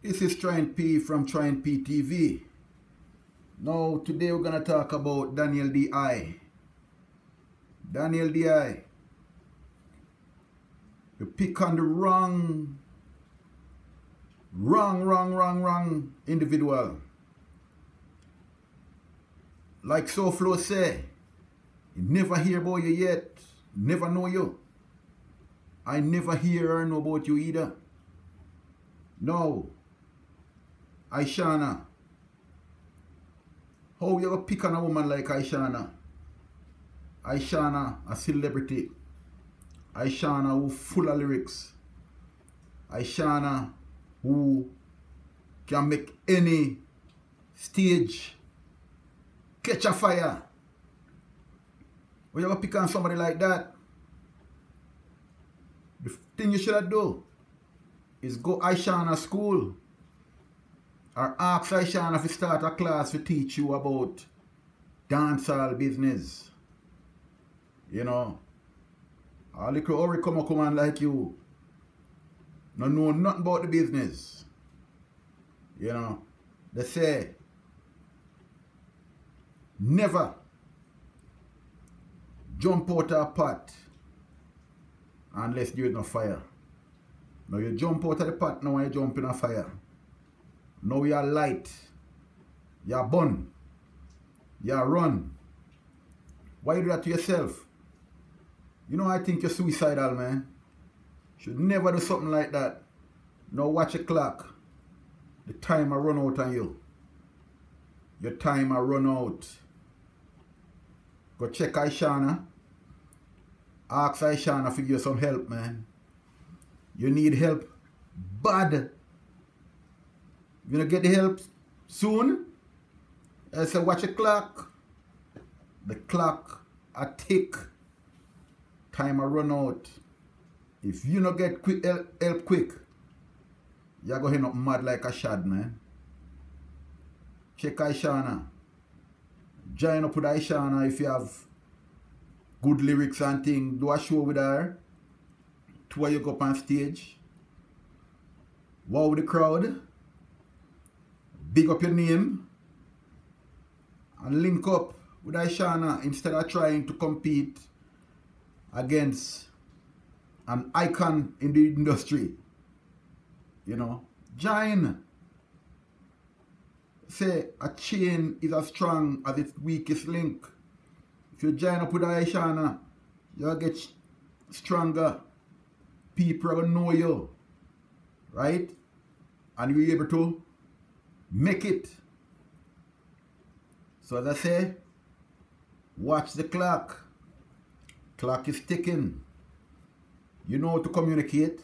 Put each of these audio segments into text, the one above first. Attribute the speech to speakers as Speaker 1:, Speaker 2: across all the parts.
Speaker 1: This is Trying P from Trying P TV. Now, today we're going to talk about Danielle D.I. Danielle D.I. You pick on the wrong, wrong, wrong, wrong, wrong individual. Like SoFlo say, he never hear about you yet, never know you. I never hear or know about you either. No. Ishawna. How you ever pick on a woman like Ishawna? Ishawna, a celebrity. Ishawna who full of lyrics. Ishawna who can make any stage catch a fire. When you ever pick on somebody like that, the thing you should do is go Ishawna school or ask Ishawna to start a class to teach you about dancehall business. You know, a little Ori come come on like you. No know nothing about the business. You know, they say never jump out of pot unless there is no fire. Now you jump out of the pot now you jump in a fire. Now you're light. You're born. You're run. Why you do that to yourself? You know I think you're suicidal man. Should never do something like that. Now watch a clock. The time I run out on you. Your time I run out. Go check Ishawna. Ask Ishawna for you some help, man. You need help bad. You gonna get the help soon? I say watch the clock. The clock a tick. Time I run out. If you not get quick help, help quick, you're going up mad like a shad, man. Check Ishawna. Join up with Ishawna if you have good lyrics and thing. Do a show with her. Tour you go up on stage. Wow the crowd. Big up your name. And link up with Ishawna instead of trying to compete against an icon in the industry. You know, join. Say a chain is as strong as its weakest link. If you join up with Ishawna, you'll get stronger. People will know you. Right? And you'll be able to make it. So as I say, watch the clock. Clock is ticking. You know how to communicate.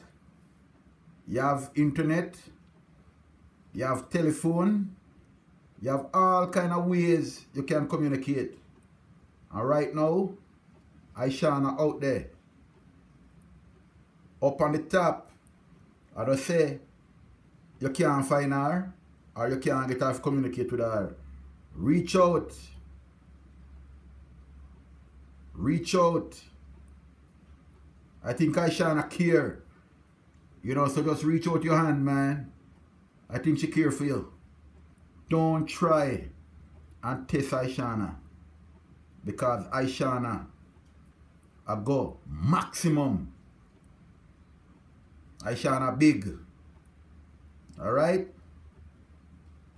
Speaker 1: You have internet. You have telephone. You have all kind of ways you can communicate. And right now, Ishawna out there. Up on the top, I just say, you can't find her or you can't get to communicate with her. Reach out. Reach out. I think Ishawna care. You know, so just reach out your hand, man. I think she care for you. Don't try and test Ishawna. Because Ishawna I go maximum. Ishawna big. Alright?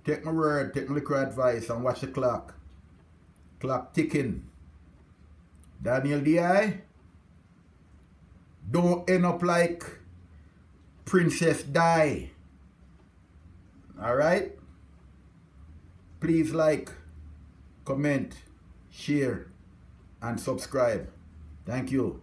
Speaker 1: Take my word, take my little advice and watch the clock. Clock ticking. Danielle D.I. Don't end up like Princess Di. Alright? Please like, comment, share, and subscribe. Thank you.